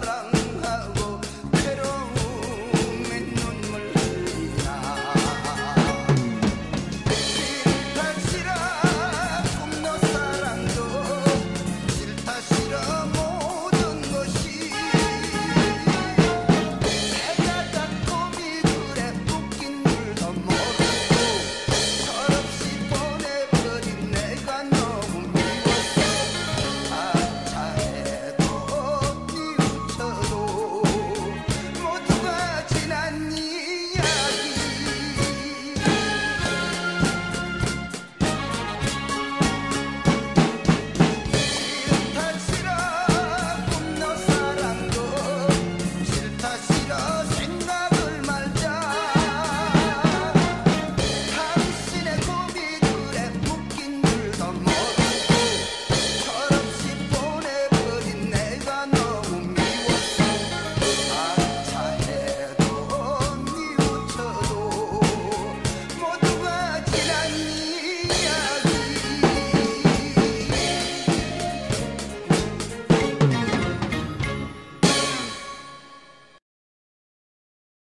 parang